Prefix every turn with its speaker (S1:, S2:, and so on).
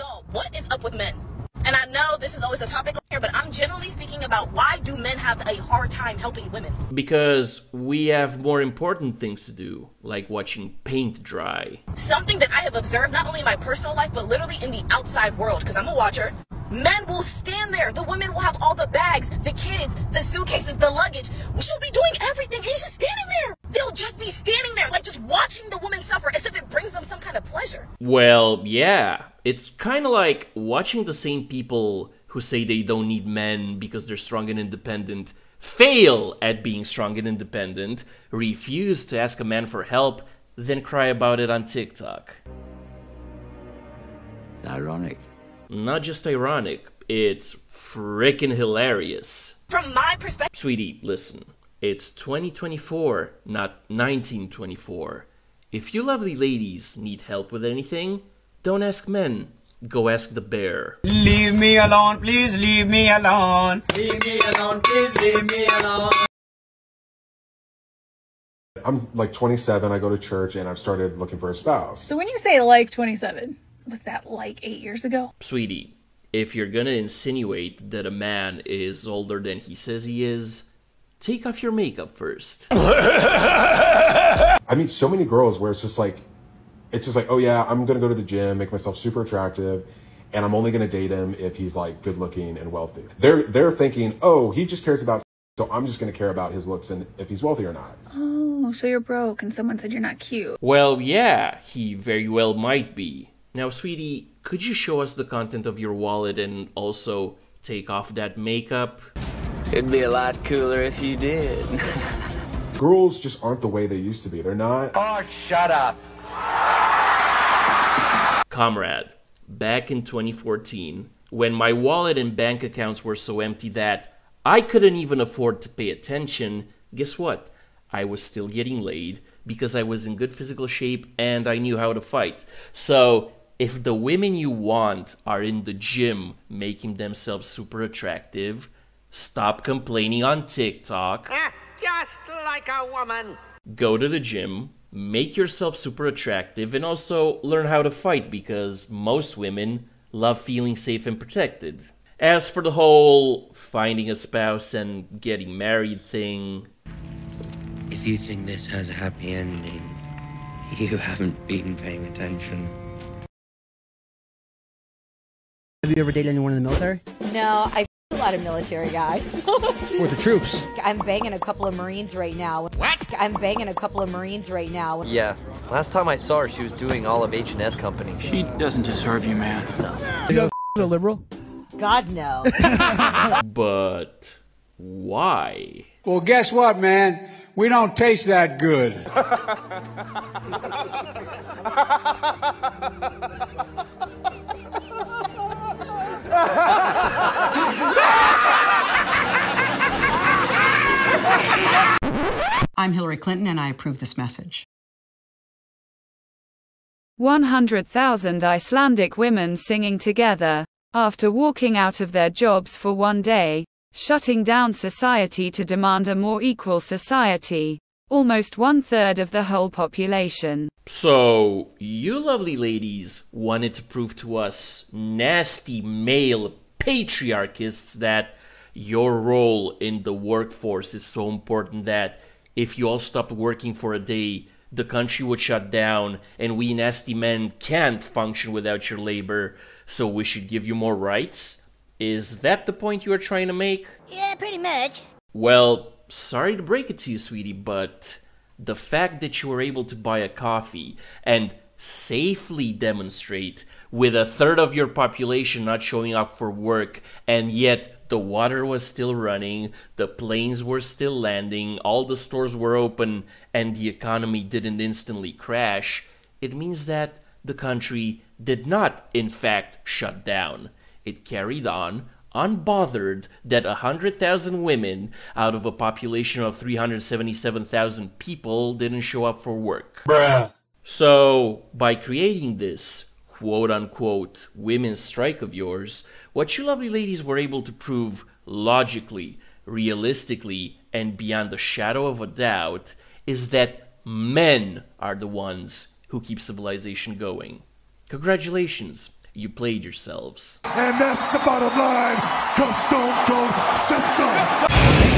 S1: Y'all, what is up with men? And I know this is always a topic here, but I'm generally speaking about why do men have a hard time helping women?
S2: Because we have more important things to do, like watching paint dry.
S1: Something that I have observed not only in my personal life, but literally in the outside world, because I'm a watcher. Men will stand there. The women will have all the bags, the kids, the suitcases, the luggage. She'll be doing everything, and he's just standing there. They'll just be standing there, like just watching the woman suffer as if it brings them some kind of pleasure.
S2: Well, yeah. It's kind of like watching the same people who say they don't need men because they're strong and independent fail at being strong and independent, refuse to ask a man for help, then cry about it on TikTok.
S3: Ironic.
S2: Not just ironic, it's freaking hilarious.
S1: From my perspective,
S2: Sweetie, listen. It's 2024, not 1924. If you lovely ladies need help with anything, don't ask men. Go ask the bear.
S4: Leave me alone, please leave me alone. Leave me alone, please leave me alone.
S5: I'm like 27. I go to church and I've started looking for a spouse.
S6: So when you say like 27, was that like eight years ago?
S2: Sweetie, if you're gonna insinuate that a man is older than he says he is, take off your makeup first.
S5: I meet so many girls where it's just like, it's just like, oh yeah, I'm gonna go to the gym, make myself super attractive, and I'm only gonna date him if he's like good looking and wealthy. They're they're thinking, oh, he just cares about, so I'm just gonna care about his looks and if he's wealthy or not.
S6: Oh, so you're broke and someone said you're not cute.
S2: Well, yeah, he very well might be. Now, sweetie, could you show us the content of your wallet and also take off that makeup?
S3: It'd be a lot cooler if you did.
S5: Girls just aren't the way they used to be. They're not.
S4: Oh, shut up.
S2: Comrade, back in 2014, when my wallet and bank accounts were so empty that I couldn't even afford to pay attention, guess what? I was still getting laid because I was in good physical shape and I knew how to fight. So, if the women you want are in the gym making themselves super attractive, stop complaining on TikTok.
S7: Just like a woman.
S2: go to the gym, make yourself super attractive, and also learn how to fight because most women love feeling safe and protected. As for the whole finding a spouse and getting married thing,
S8: If you think this has a happy ending, you haven't been paying attention.
S9: Have you ever dated anyone in the military?
S10: No, I f- a lot of military guys.
S9: With the troops?
S10: I'm banging a couple of Marines right now. What? I'm banging a couple of Marines right now.
S11: Yeah. Last time I saw her, she was doing all of H&S Company.
S12: She doesn't deserve you, man.
S9: You know, a liberal?
S10: God no.
S2: but why?
S13: Well, guess what, man? We don't taste that good.
S14: I'm Hillary Clinton, and I approve this message.
S15: 100,000 Icelandic women singing together, after walking out of their jobs for one day, shutting down society to demand a more equal society. Almost one third of the whole population.
S2: So, you lovely ladies wanted to prove to us nasty male patriarchists that your role in the workforce is so important that if you all stopped working for a day, the country would shut down and we nasty men can't function without your labor, so we should give you more rights? Is that the point you are trying to make?
S16: Yeah, pretty much.
S2: Well, sorry to break it to you, sweetie, but the fact that you were able to buy a coffee and safely demonstrate with a third of your population not showing up for work and yet the water was still running, the planes were still landing, all the stores were open, and the economy didn't instantly crash, it means that the country did not, in fact, shut down. It carried on, unbothered that 100,000 women out of a population of 377,000 people didn't show up for work.
S13: Bruh.
S2: So, by creating this quote unquote women's strike of yours, what you lovely ladies were able to prove logically, realistically, and beyond the shadow of a doubt is that men are the ones who keep civilization going. Congratulations. you played yourselves.
S16: And that's the bottom line, cause Stone Cold said so.